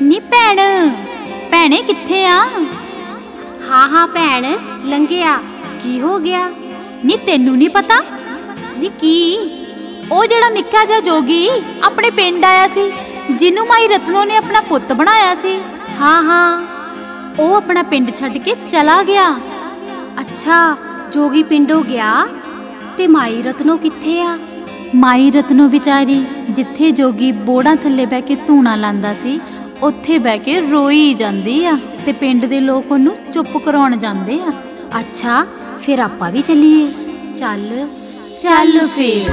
ਨੀ ਭੈਣ ਭੈਣੇ ਕਿੱਥੇ ਆ? ਹਾਂ ਹਾਂ ਭੈਣ ਲੰਘਿਆ ਕੀ ਹੋ ਗਿਆ? ਨੀ ਤੈਨੂੰ ਨਹੀਂ ਪਤਾ? ਨੀ ਕੀ? ਉਹ ਜਿਹੜਾ ਨਿੱਕਾ ਜਿਹਾ ਜੋਗੀ ਆਪਣੇ ਪਿੰਡ ਆਇਆ ਸੀ ਜਿਹਨੂੰ ਮਾਈ ਰਤਨੋ ਨੇ ਆਪਣਾ ਪੁੱਤ ਬਣਾਇਆ ਸੀ। ਹਾਂ ਹਾਂ। ਉਹ ਆਪਣਾ ਪਿੰਡ ਛੱਡ ਕੇ ਚਲਾ ਗਿਆ। ਅੱਛਾ ਜੋਗੀ ਪਿੰਡੋਂ ਗਿਆ? ਤੇ ਮਾਈ ਰਤਨੋ ਕਿੱਥੇ ਆ? ਮਾਈ ਰਤਨੋ ਵਿਚਾਰੀ ਜਿੱਥੇ ਜੋਗੀ ਬੋੜਾਂ ਥੱਲੇ ਬਹਿ ਕੇ ਧੂਣਾ ਲਾਂਦਾ ਸੀ ਉੱਥੇ ਬਹਿ ਕੇ ਰੋਈ ਜਾਂਦੀ ਆ ਤੇ ਪਿੰਡ ਦੇ ਲੋਕ ਉਹਨੂੰ ਚੁੱਪ ਕਰਾਉਣ ਜਾਂਦੇ ਆ। ਅੱਛਾ, ਫਿਰ ਆਪਾਂ ਵੀ ਚੱਲੀਏ। ਚੱਲ ਚੱਲ ਫੇਰ।